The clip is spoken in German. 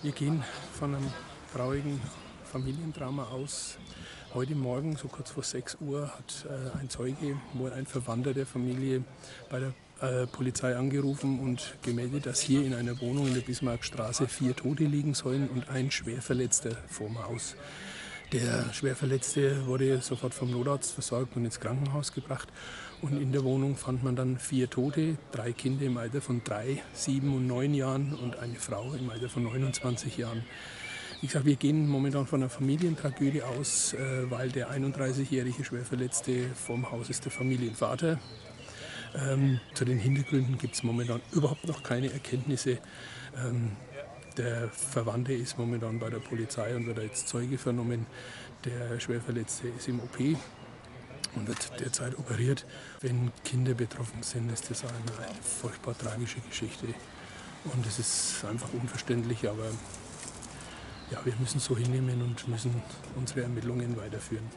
Wir gehen von einem traurigen Familiendrama aus. Heute Morgen, so kurz vor 6 Uhr, hat äh, ein Zeuge, wohl ein Verwandter der Familie, bei der äh, Polizei angerufen und gemeldet, dass hier in einer Wohnung in der Bismarckstraße vier Tote liegen sollen und ein Schwerverletzter vorm Haus. Der Schwerverletzte wurde sofort vom Notarzt versorgt und ins Krankenhaus gebracht. Und in der Wohnung fand man dann vier Tote, drei Kinder im Alter von drei, sieben und neun Jahren und eine Frau im Alter von 29 Jahren. Wie gesagt, wir gehen momentan von einer Familientragödie aus, äh, weil der 31-jährige Schwerverletzte vom Haus ist der Familienvater. Ähm, zu den Hintergründen gibt es momentan überhaupt noch keine Erkenntnisse. Der Verwandte ist momentan bei der Polizei und wird als Zeuge vernommen. Der Schwerverletzte ist im OP und wird derzeit operiert. Wenn Kinder betroffen sind, ist das eine, eine furchtbar tragische Geschichte. Und es ist einfach unverständlich, aber ja, wir müssen so hinnehmen und müssen unsere Ermittlungen weiterführen.